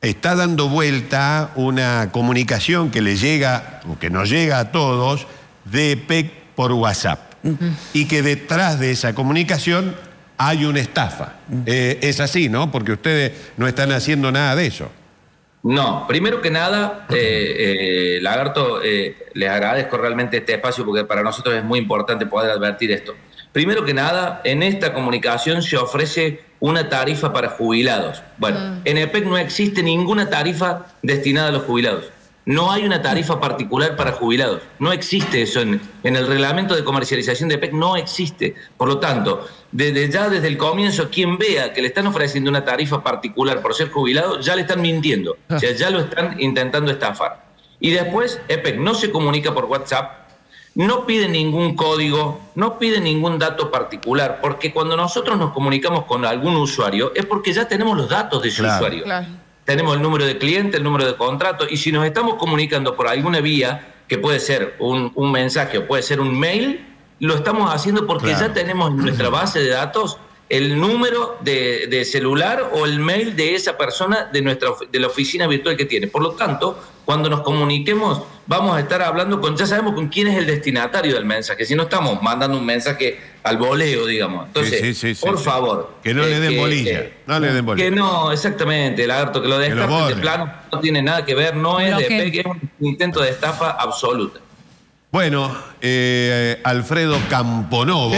está dando vuelta una comunicación que le llega, o que nos llega a todos, de EPEC por WhatsApp. Y que detrás de esa comunicación hay una estafa. Eh, es así, ¿no? Porque ustedes no están haciendo nada de eso. No, primero que nada, eh, eh, Lagarto, les agradezco realmente este espacio porque para nosotros es muy importante poder advertir esto. Primero que nada, en esta comunicación se ofrece una tarifa para jubilados. Bueno, mm. en EPEC no existe ninguna tarifa destinada a los jubilados. No hay una tarifa particular para jubilados. No existe eso en, el reglamento de comercialización de EPEC, no existe. Por lo tanto, desde ya desde el comienzo, quien vea que le están ofreciendo una tarifa particular por ser jubilado, ya le están mintiendo. O sea, ya lo están intentando estafar. Y después, EPEC no se comunica por WhatsApp, no pide ningún código, no pide ningún dato particular, porque cuando nosotros nos comunicamos con algún usuario es porque ya tenemos los datos de ese usuario. Tenemos el número de cliente, el número de contrato, y si nos estamos comunicando por alguna vía, que puede ser un, mensaje o puede ser un mail, lo estamos haciendo porque ya tenemos en nuestra base de datos el número de, celular o el mail de esa persona de, nuestra, de la oficina virtual que tiene. Por lo tanto, cuando nos comuniquemos, vamos a estar hablando con, ya sabemos con quién es el destinatario del mensaje, si no estamos mandando un mensaje al voleo, digamos. Entonces, por favor. Que no le den bolilla. no le den bolilla. Que no, exactamente, Lagarto, que lo de de plano no tiene nada que ver, no es de que... es un intento de estafa absoluta. Bueno, eh, Alfredo Camponovo.